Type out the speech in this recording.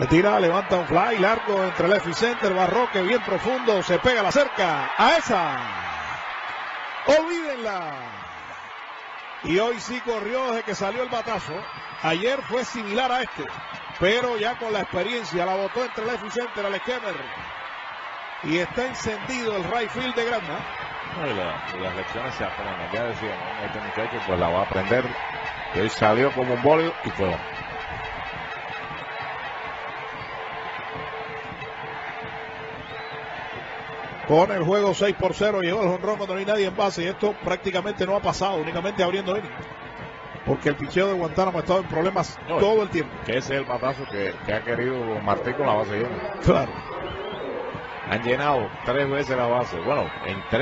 Le tira, levanta un fly largo entre left y center. Barroque bien profundo. Se pega la cerca. A esa. Olvídenla. Y hoy sí corrió desde que salió el batazo. Ayer fue similar a este. Pero ya con la experiencia la botó entre left y center al esquemer. Y está encendido el right field de y la- y las lecciones se aprenden. Ya decíamos, este muchacho pues la va a aprender. Hoy salió como un bolio y fue. Pone el juego 6 por 0. Llegó el jonrón cuando no hay nadie en base. Y esto prácticamente no ha pasado, únicamente abriendo inning. Porque el picheo de Guantánamo ha estado en problemas No, todo el tiempo. Que ese es el batazo que, que ha querido Martín con la base llena. Claro. Han llenado tres veces la base. Bueno, en tres